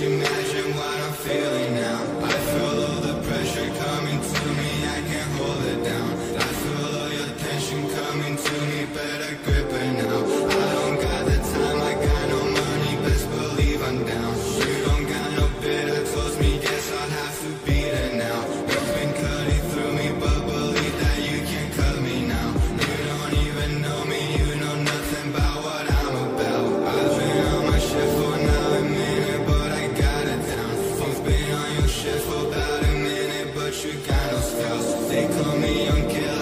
you measure. been on your shit for about a minute, but you got no skills. They call me young killer.